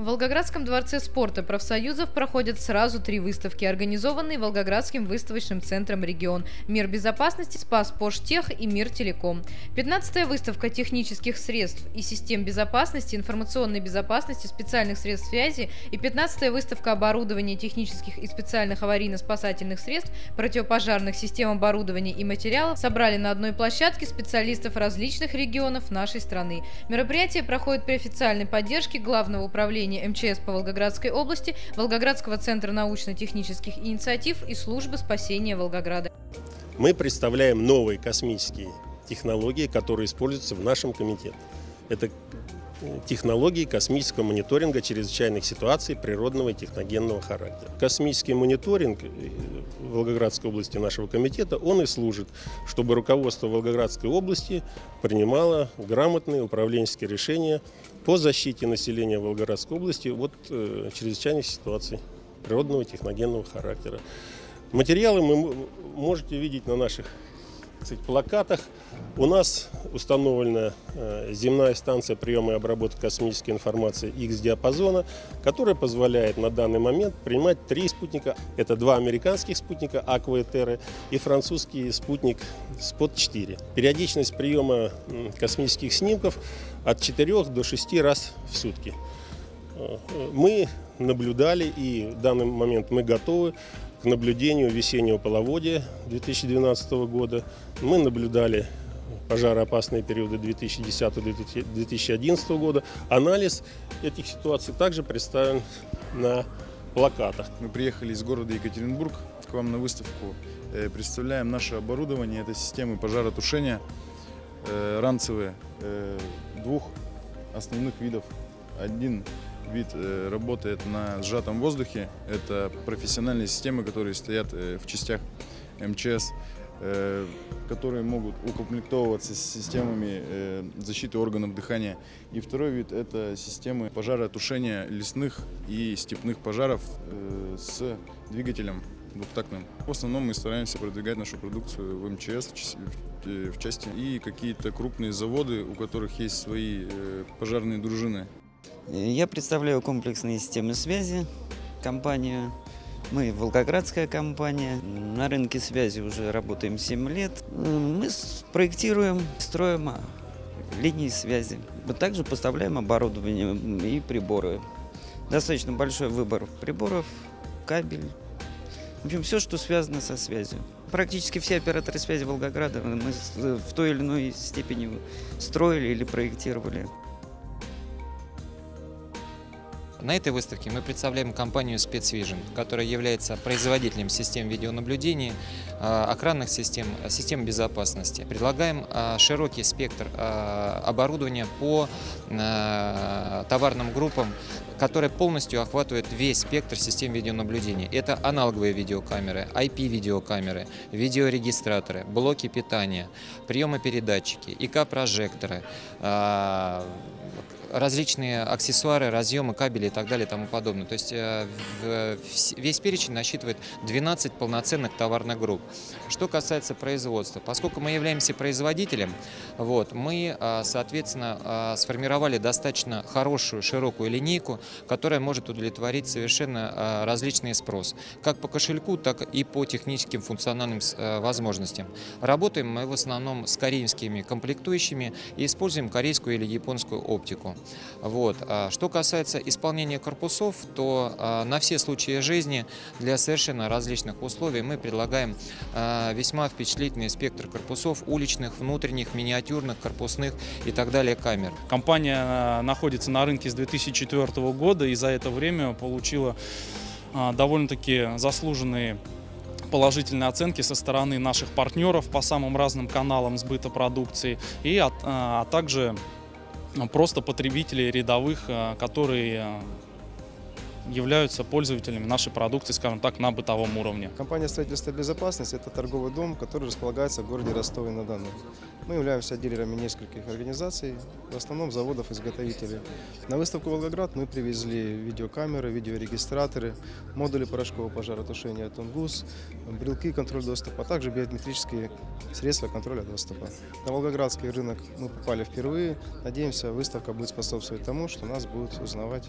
В Волгоградском дворце спорта профсоюзов проходят сразу три выставки, организованные Волгоградским выставочным центром «Регион», «Мир безопасности», «Спас Поштех» и «Мир Телеком». 15-я выставка технических средств и систем безопасности, информационной безопасности, специальных средств связи и 15-я выставка оборудования технических и специальных аварийно-спасательных средств, противопожарных систем оборудования и материалов собрали на одной площадке специалистов различных регионов нашей страны. Мероприятие проходит при официальной поддержке Главного управления управления МЧС по Волгоградской области, Волгоградского центра научно-технических инициатив и службы спасения Волгограда. Мы представляем новые космические технологии, которые используются в нашем комитете. Это технологии космического мониторинга чрезвычайных ситуаций природного и техногенного характера. Космический мониторинг э, Волгоградской области нашего комитета, он и служит, чтобы руководство Волгоградской области принимало грамотные управленческие решения по защите населения Волгоградской области от э, чрезвычайных ситуаций природного техногенного характера. Материалы вы можете видеть на наших сказать, плакатах. У нас установлена э, земная станция приема и обработки космической информации X-диапазона, которая позволяет на данный момент принимать три спутника. Это два американских спутника Aqua и Terra и французский спутник Spot-4. Периодичность приема космических снимков от 4 до 6 раз в сутки. Э, мы наблюдали и в данный момент мы готовы к наблюдению весеннего половодья 2012 года. Мы наблюдали пожароопасные периоды 2010-2011 года. Анализ этих ситуаций также представлен на плакатах. Мы приехали из города Екатеринбург к вам на выставку. Э, представляем наше оборудование. Это системы пожаротушения э, ранцевые э, двух основных видов. Один вид э, работает на сжатом воздухе. Это профессиональные системы, которые стоят э, в частях МЧС, э, которые могут укомплектовываться системами защиты органов дыхания. И второй вид – это системы пожаротушения лесных и степных пожаров с двигателем двухтактным. В основном мы стараемся продвигать нашу продукцию в МЧС в части и какие-то крупные заводы, у которых есть свои пожарные дружины. Я представляю комплексные системы связи, компанию. Мы волгоградская компания. На рынке связи уже работаем 7 лет. Мы проектируем, строим а, линии связи. Мы также поставляем оборудование и приборы. Достаточно большой выбор приборов, кабель. В общем, все, что связано со связью. Практически все операторы связи Волгограда мы в той или иной степени строили или проектировали. На этой выставке мы представляем компанию SpецVision, которая является производителем систем видеонаблюдения, а, экранных систем, систем безопасности. Предлагаем а, широкий спектр а, оборудования по товарным группам, которая полностью охватывает весь спектр систем видеонаблюдения. Это аналоговые видеокамеры, IP-видеокамеры, видеорегистраторы, блоки питания, приемопередатчики, ИК-прожекторы, различные аксессуары, разъемы, кабели и так далее и тому подобное. То есть э, весь перечень насчитывает 12 полноценных товарных групп. Что касается производства, поскольку мы являемся производителем, вот, мы, э, соответственно, э, сформировали достаточно хорошую, широкую линейку, которая может удовлетворить совершенно различный спрос, как по кошельку, так и по техническим функциональным возможностям. Работаем мы в основном с корейскими комплектующими и используем корейскую или японскую оптику. Вот. А что касается исполнения корпусов, то а, на все случаи жизни для совершенно различных условий мы предлагаем а, весьма впечатлительный спектр корпусов уличных, внутренних, миниатюрных, корпусных и так далее камер. Компания находится на рынке с 2004 года и за это время получила довольно-таки заслуженные положительные оценки со стороны наших партнеров по самым разным каналам сбыта продукции и а, а также просто потребителей рядовых, э, которые э, являются пользователями нашей продукции, скажем так, на бытовом уровне. Компания «Строительство и безопасность» – это торговый дом, который располагается в городе Ростове-на-Дону. Мы являемся дилерами нескольких организаций, в основном заводов-изготовителей. На выставку «Волгоград» мы привезли видеокамеры, видеорегистраторы, модули порошкового пожаротушения «Тунгус», брелки контроль доступа, а также биометрические средства контроля доступа. На волгоградский рынок мы попали впервые. Надеемся, выставка будет способствовать тому, что нас будут узнавать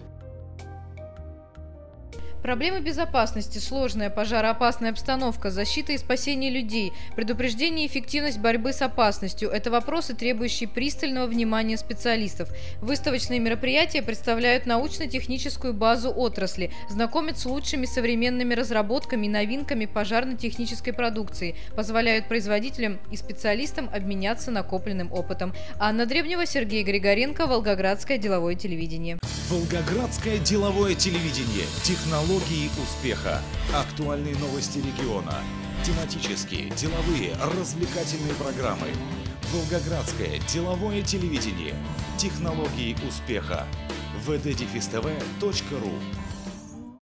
Проблемы безопасности, сложная пожароопасная обстановка, защита и спасение людей, предупреждение и эффективность борьбы с опасностью – это вопросы, требующие пристального внимания специалистов. Выставочные мероприятия представляют научно-техническую базу отрасли, знакомят с лучшими современными разработками и новинками пожарно-технической продукции, позволяют производителям и специалистам обменяться накопленным опытом. Анна Дребнева, Сергей Григоренко, Волгоградское деловое телевидение. Волгоградское деловое телевидение. Технологии успеха. Актуальные новости региона. Тематические, деловые, развлекательные программы. Волгоградское деловое телевидение. Технологии успеха. vddefistv.ru